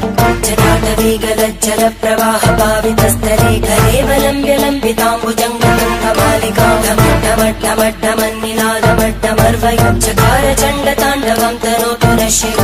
जादवीगज्जलप्रवाहपावितस्तरे धलेवलम्ब्य लम्बिताम्बुजङ्गमलिकाङ्गमट्टमट्टमट्टमन्निनालमट्टमर्वयम् चकार तनोतु न शिव